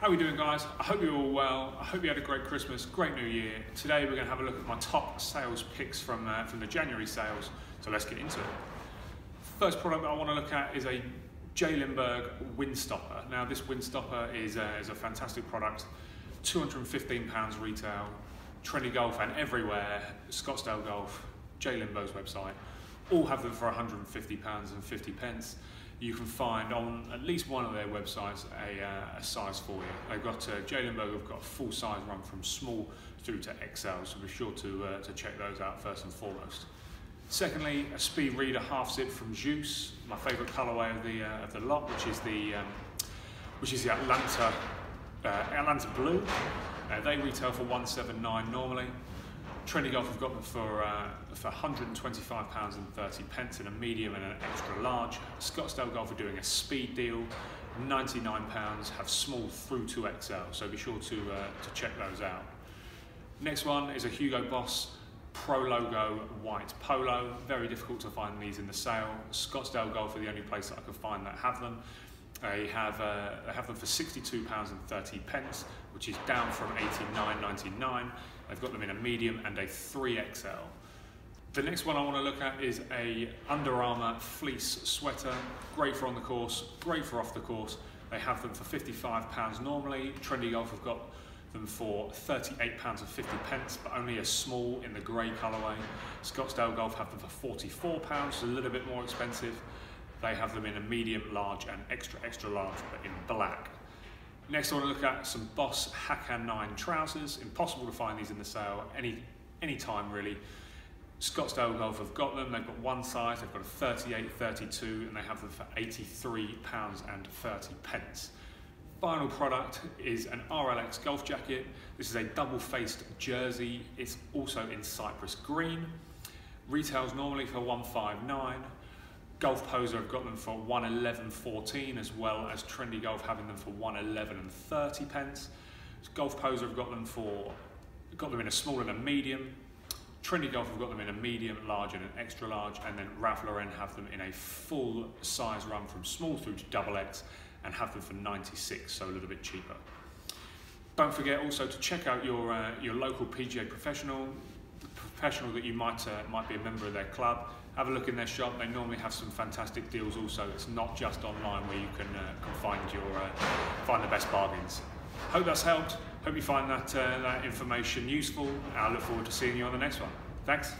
How are we doing guys? I hope you're all well. I hope you had a great Christmas, great new year. Today we're going to have a look at my top sales picks from, uh, from the January sales. So let's get into it. First product that I want to look at is a a J. Lindeberg Windstopper. Now this Windstopper is a, is a fantastic product. £215 retail, Trendy Golf and everywhere, Scottsdale Golf, J. Lindeberg's website. All have them for £150 and 50 pence you can find on at least one of their websites a, uh, a size for you. They've got uh, J. Lindeberg have got a full size run from small through to XL, so be sure to, uh, to check those out first and foremost. Secondly, a speed reader half zip from KJUS, my favourite colourway of the uh, of the lot, which is the um, which is the Atlanta uh, Atlanta Blue. Uh, they retail for 179 normally. Trendy Golf have got them for, uh, for £125 and 30 pence in a medium and an extra large. Scottsdale Golf are doing a speed deal, £99, have small through to XL, so be sure to, uh, to check those out. Next one is a Hugo Boss Pro Logo white polo. Very difficult to find these in the sale. Scottsdale Golf are the only place that I could find that have them. They have, uh, they have them for £62 and 30 pence, which is down from $89.99. They've got them in a medium and a 3XL. The next one I want to look at is a Under Armour fleece sweater. Great for on the course, great for off the course. They have them for £55 normally. Trendy Golf have got them for £38 and 50 pence, but only a small in the grey colourway. Scottsdale Golf have them for £44, a little bit more expensive. They have them in a medium, large and extra, extra large, but in black. Next I want to look at some Boss Hakan 9 trousers. Impossible to find these in the sale any, any time really. Scottsdale Golf have got them. They've got one size, they've got a 38, 32, and they have them for 83 pounds and 30 pence. Final product is an RLX golf jacket. This is a double-faced jersey. It's also in cypress green. Retails normally for 159. Golf Poser have got them for 111.14 as well as Trendy Golf having them for 111 and 30 pence. Golf Poser have got them for got them in a small and a medium. Trendy Golf have got them in a medium, large and an extra large and then Ralph Lauren have them in a full size run from small through to double X and have them for 96 so a little bit cheaper. Don't forget also to check out your uh, your local PGA professional professional that you might uh, might be a member of their club have a look in their shop. They normally have some fantastic deals also. It's not just online where you can, uh, can find, your, uh, find the best bargains. Hope that's helped. Hope you find that, uh, that information useful. I look forward to seeing you on the next one. Thanks.